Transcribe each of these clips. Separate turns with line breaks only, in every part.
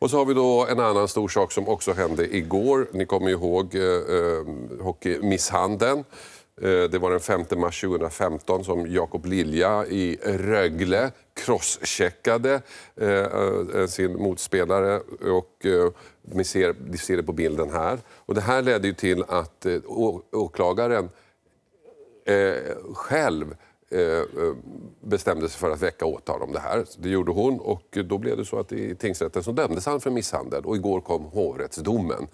Och så har vi då en annan stor sak som också hände igår. Ni kommer ihåg eh, eh hockeymisshandeln. Eh, det var den 5 mars 2015 som Jakob Lilja i Rögle crosscheckade eh, eh, sin motspelare. Och, eh, ni, ser, ni ser det på bilden här. Och det här ledde ju till att eh, åklagaren eh, själv bestämde sig för att väcka åtal om det här. Det gjorde hon och då blev det så att i tingsrätten så dömdes han för misshandel och igår kom hovrättsdomen.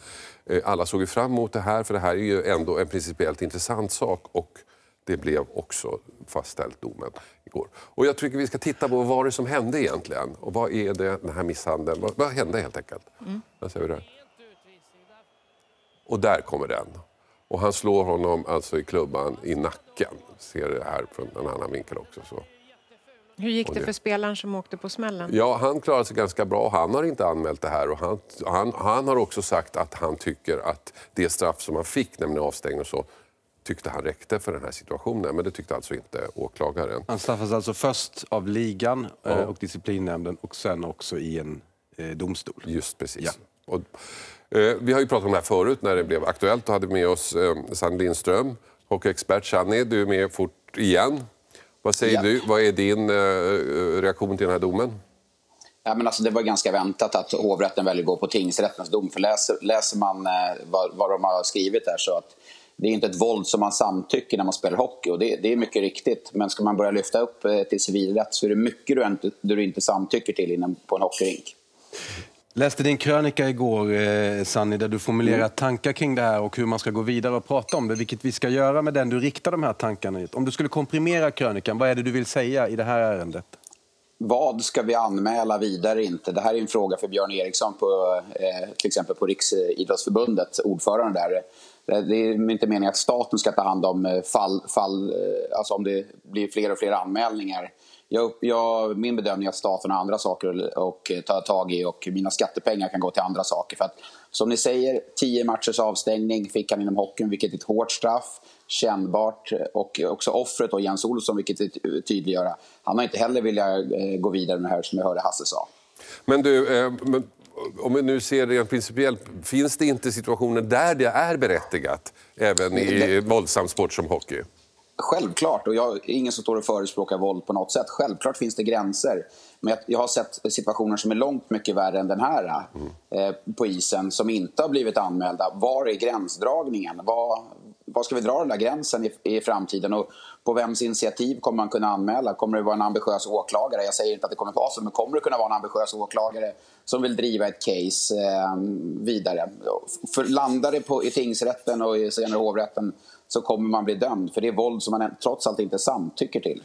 Eh, alla såg ju fram emot det här för det här är ju ändå en principiellt intressant sak och det blev också fastställt domen igår. Och jag tycker vi ska titta på vad det som hände egentligen och vad är det den här misshandeln, vad, vad hände helt enkelt? Mm. Vad säger vi där? Och där kommer den. Och han slår honom alltså i klubban i nacken. Ser det här från en annan vinkel också. Så.
Hur gick det för spelaren som åkte på smällen?
Ja, han klarade sig ganska bra. Han har inte anmält det här. Och han, han, han har också sagt att han tycker att det straff som han fick, nämligen avstängning och så, tyckte han räckte för den här situationen. Men det tyckte alltså inte åklagaren.
Han straffas alltså först av ligan ja. Eh, och disciplinnämnden och sen också i en eh, domstol.
Just precis. Ja. Och, vi har ju pratat om det här förut när det blev aktuellt. Då hade vi med oss eh, Sanny Lindström, hockeyexpert. Sanny, du är med fort igen. Vad säger ja. du? Vad är din eh, reaktion till den här domen?
Ja, men alltså, det var ganska väntat att hovrätten väljer att gå på tingsrättens dom. För läser, läser man vad, vad de har skrivit där så att det är inte ett våld som man samtycker när man spelar hockey och det, det är mycket riktigt. Men ska man börja lyfta upp till civilrätt så är det mycket du inte, du inte samtycker till innan på en hockeyrink.
Läste din krönika igår, eh, Sanni, där du formulerar mm. tankar kring det här och hur man ska gå vidare och prata om det, vilket vi ska göra med den du riktar de här tankarna i. Om du skulle komprimera krönikan, vad är det du vill säga i det här ärendet?
Vad ska vi anmäla vidare inte? Det här är en fråga för Björn Eriksson på eh, till exempel på Riksidrottsförbundet, ordförande där. Eh, det är inte meningen att staten ska ta hand om eh, fall, fall eh, alltså om det blir fler och fler anmälningar jag, jag, min bedömning är att staten har andra saker att ta tag i och mina skattepengar kan gå till andra saker. För att, som ni säger, tio matchers avstängning fick han inom hockeyn, vilket är ett hårt straff. Kännbart. Och också offret, och Jens Olsson, vilket är tydliggöra. Han har inte heller velat gå vidare med det här, som jag hörde Hasse sa.
Men du, om vi nu ser det principiellt, finns det inte situationer där det är berättigat även i våldsam sport som hockey?
Självklart, och jag är ingen som står och förespråkar våld på något sätt. Självklart finns det gränser. Men jag, har sett situationer som är långt mycket värre än den här mm. eh, på isen som inte har blivit anmälda. Var är gränsdragningen? Var, var ska vi dra den där gränsen i, i, framtiden? Och på vems initiativ kommer man kunna anmäla? Kommer det vara en ambitiös åklagare? Jag säger inte att det kommer vara så, men kommer det kunna vara en ambitiös åklagare som vill driva ett case eh, vidare? För landar det på, i tingsrätten och i senare hovrätten så kommer man bli dömd för det är våld som man trots allt inte samtycker till.